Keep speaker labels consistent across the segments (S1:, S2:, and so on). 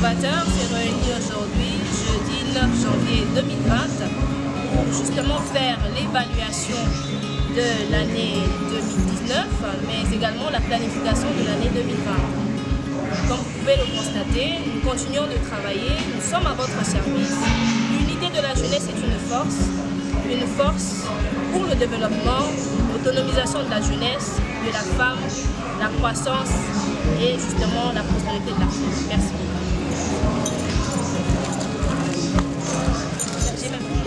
S1: coordinateur s'est réuni aujourd'hui, jeudi 9 janvier 2020, pour justement faire l'évaluation de l'année 2019, mais également la planification de l'année 2020. Comme vous pouvez le constater, nous continuons de travailler, nous sommes à votre service. L'unité de la jeunesse est une force, une force pour le développement, l'autonomisation de la jeunesse, de la femme, la croissance et justement la prospérité de l'Afrique. Merci.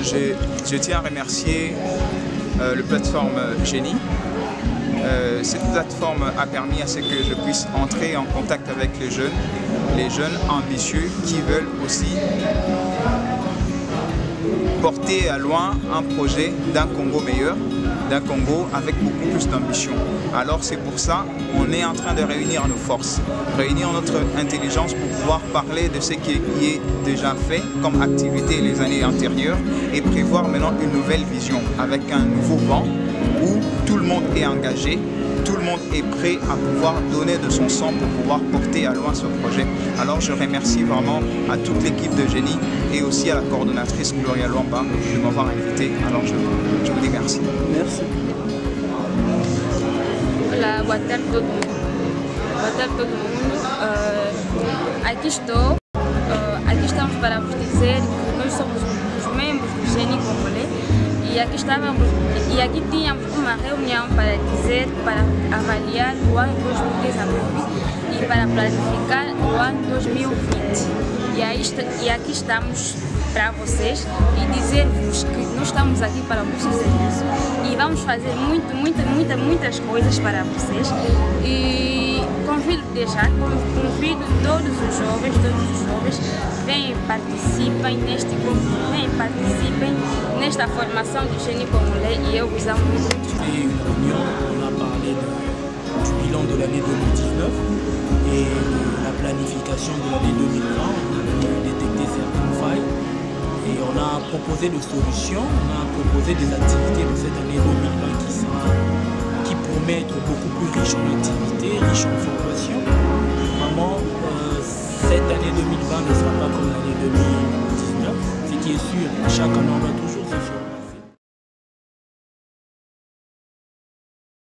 S2: Je, tiens à remercier euh, le plateforme Génie. Euh, cette plateforme a permis à ce que je puisse entrer en contact avec les jeunes, les jeunes ambitieux qui veulent aussi porter à loin un projet d'un Congo meilleur, d'un Congo avec beaucoup plus d'ambition. Alors c'est pour ça qu'on est en train de réunir nos forces, réunir notre intelligence pour pouvoir parler de ce qui est déjà fait comme activité les années antérieures et prévoir maintenant une nouvelle vision avec un nouveau vent où tout le monde est engagé, tout le monde est prêt à pouvoir donner de son sang pour pouvoir porter à loin ce projet. Alors je remercie vraiment à toute l'équipe de Génie et aussi à la coordonnatrice Gloria Luamba de m'avoir invité. Alors je, je, vous dis merci.
S3: Merci.
S4: Olá, boa tarde todo mundo. Boa tarde todo mundo. Uh, aqui estou. Uh, aqui estamos para vos dizer que nós somos e aqui estávamos e aqui tínhamos uma reunião para dizer para avaliar o ano 2019 e para planificar o ano 2020 e, aí, e aqui estamos para vocês e dizer-vos que nós estamos aqui para o vosso serviço e vamos fazer muito, muita, muita, muitas coisas para vocês. E convido deixar, convido todos os jovens, todos os jovens venham participem neste grupo, venham participem nesta formação do Génie Congolais et eu vous amo muito.
S3: Réunion, on a parlé de, du bilan de l'année 2019 et de la planification de l'année 2020. On a détecté certaines failles et on a proposé des solutions, on a proposé des activités de cette année 2020 qui, sera, être beaucoup plus riche en activités, riche en formation. Vraiment, euh, cette année 2020 ne sera pas comme l'année 2019. Ce qui est sûr, chaque année on va toujours se faire